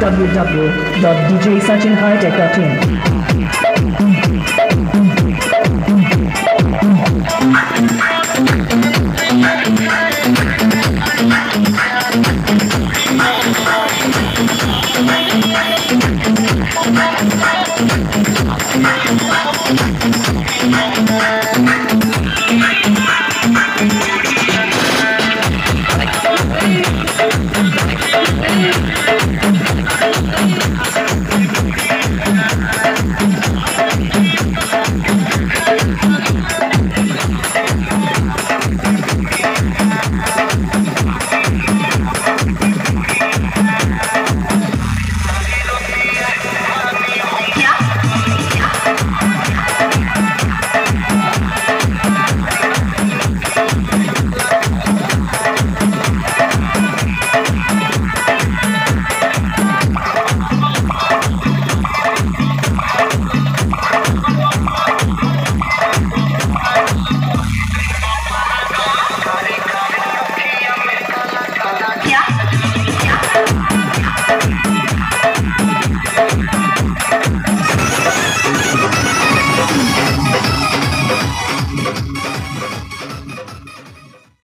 www.djsachinhightech.in